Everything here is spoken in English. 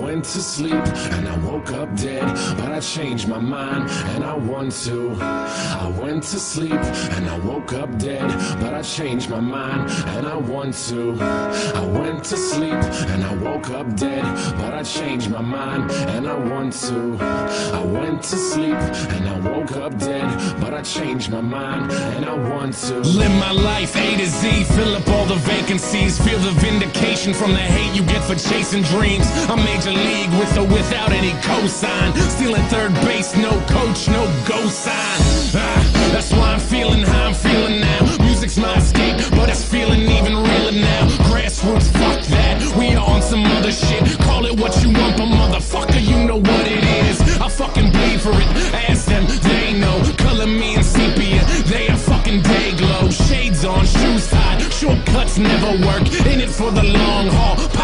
went to sleep and I woke up dead, but I changed my mind and I want to. I went to sleep and I woke up dead, but I changed my mind and I want to. I went to sleep and I woke up dead, but I changed my mind and I want to. I went to sleep and I woke up dead, but I changed my mind and I want to. Live my life A to Z, fill up all the vacancies, feel the vindication from the hate you get for chasing dreams. I'm major league with or without any cosign, stealing third base, no coach, no go sign. Ah, that's why I'm feeling how I'm feeling now. Music's my escape, but it's feeling even realer now. Grassroots, fuck that. We are on some other shit. Call it what you want, but motherfucker, you know what it is. I fucking bleed for it. Ask them, they know. Color me in sepia. They are fucking day glow. Shades on, shoes tied. Shortcuts never work. In it for the long haul.